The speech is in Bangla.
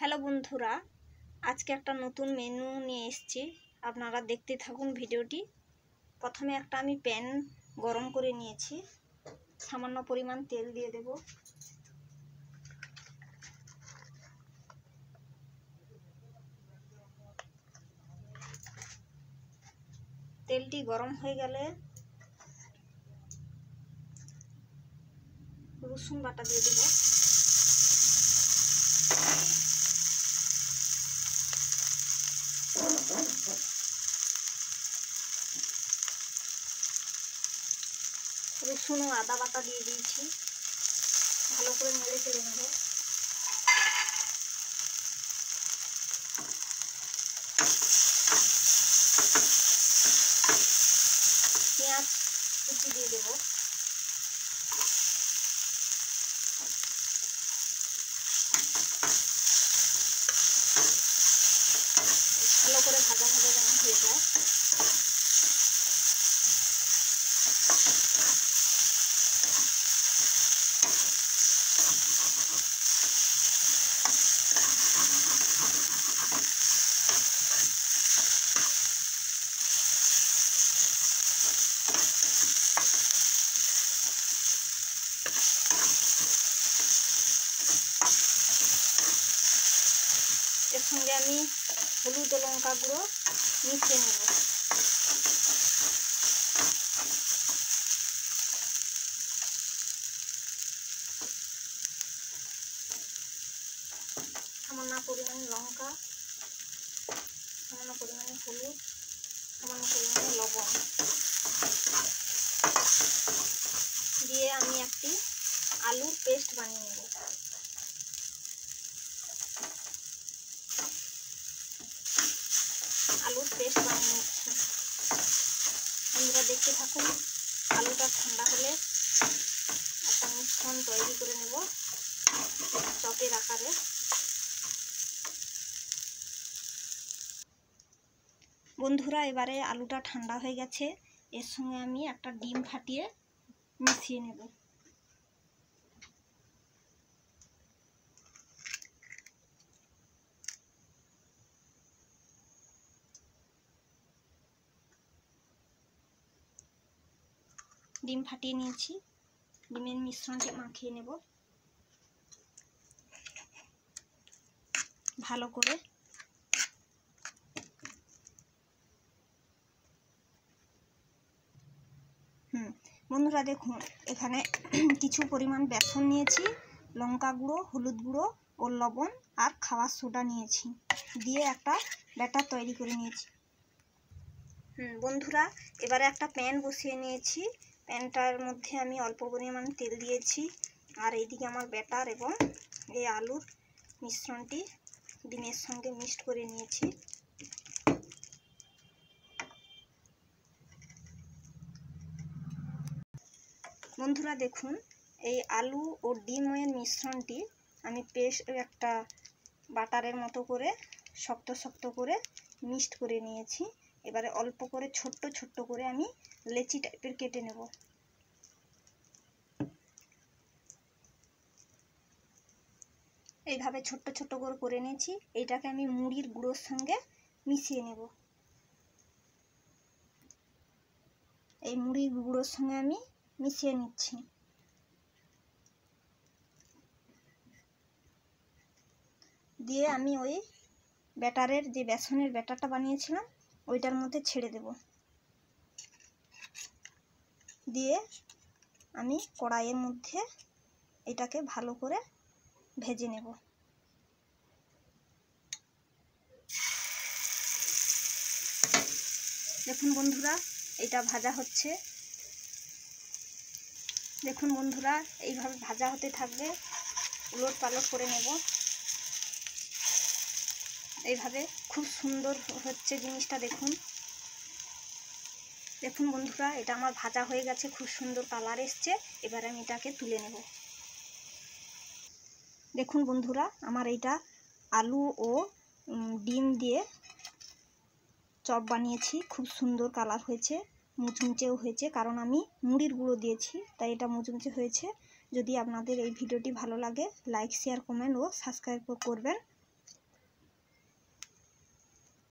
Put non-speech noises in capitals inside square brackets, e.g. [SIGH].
হ্যালো বন্ধুরা, আজকে একটা নতুন মেনু নিয়ে এসেছি। আপনারা দেখতে থাকুন ভিডিওটি। প্রথমে একটা আমি প্যান গরম করে নিয়েছি। সামান্য পরিমাণ তেল দিয়ে দেব। তেলটি গরম হয়ে গেলে রসুন বাটা দিয়ে দেবো। রসুন ও আদা বাটা দিয়ে দিয়েছি। ভালো করে নেড়ে চেড়ে নেব। পেঁয়াজ কুচি দিয়ে দেবো। ভালো করে ভাজা ভাজা যেন হয়ে যায়। এর সঙ্গে আমি হলুদ লঙ্কা গুঁড়ো মিশিয়ে নেব। সামান্য পরিমাণে লঙ্কা, সামান্য পরিমাণে হলুদ, সামান্য পরিমাণে লবণ। দিয়ে আমি একটি আলুর পেস্ট বানিয়ে নেব। আলুর পেস্ট বানিয়ে নিচ্ছি। বন্ধুরা, দেখতে থাকুন, আলুটা ঠান্ডা হলে একটা মিশ্রণ তৈরি করে নেব। চপের আকারে। বন্ধুরা, এবারে আলুটা ঠান্ডা হয়ে গেছে। এর সঙ্গে আমি একটা ডিম ফাটিয়ে মিশিয়ে নেব। ডিম ফাটিয়ে নিয়েছি। ডিমের মিশ্রণটি মাখিয়ে নেব। ভালো করে বন্ধুরা দেখুন, এখানে [CLEARS THROAT] কিছু পরিমাণ বেসন নিয়েছি, লঙ্কা গুঁড়ো, হলুদ গুঁড়ো ও লবণ আর খাওয়ার সোডা নিয়েছি। দিয়ে একটা ব্যাটার তৈরি করে নিয়েছি। বন্ধুরা, এবারে একটা প্যান বসিয়ে নিয়েছি। প্যানটার মধ্যে আমি অল্প পরিমাণ তেল দিয়েছি। আর এইদিকে আমার ব্যাটার এবং এই আলুর মিশ্রণটি ডিমের সঙ্গে মিক্সড করে নিয়েছি। বন্ধুরা দেখুন, এই আলু ও ডিমের মিশ্রণটি আমি পেস্ট একটা বাটারের মতো করে শক্ত শক্ত করে মিক্সড করে নিয়েছি। এবারে অল্প করে ছোট্ট ছোট্ট করে আমি লেচি টাইপের কেটে নেব। এইভাবে ছোট্ট ছোট্ট করে করে নিয়েছি। এইটাকে আমি মুড়ির গুঁড়োর সঙ্গে মিশিয়ে নেব। এই মুড়ির গুঁড়োর সঙ্গে আমি মিশিয়ে নিচ্ছি। দিয়ে আমি ওই ব্যাটারের যে বেসনের ব্যাটারটা বানিয়েছিলাম, ওইটার মধ্যে ছেড়ে দেব। দিয়ে আমি কড়াইয়ের মধ্যে এটাকে ভালো করে ভেজে নেব। দেখুন বন্ধুরা, এটা ভাজা হচ্ছে। দেখুন বন্ধুরা, এইভাবে ভাজা হতে থাকবে। উলট পালট করে নেব। এইভাবে খুব সুন্দর হচ্ছে জিনিসটা দেখুন। দেখুন বন্ধুরা, এটা আমার ভাজা হয়ে গেছে, খুব সুন্দর কালার এসছে। এবার আমি এটাকে তুলে নেব। দেখুন বন্ধুরা, আমার এইটা আলু ও ডিম দিয়ে চপ বানিয়েছি। খুব সুন্দর কালার হয়েছে। মুচমুচেও হয়েছে, কারণ আমি মুড়ির গুঁড়ো দিয়েছি, তাই এটা মুচমুচে হয়েছে। যদি আপনাদের এই ভিডিওটি ভালো লাগে লাইক শেয়ার কমেন্ট ও সাবস্ক্রাইব করবেন।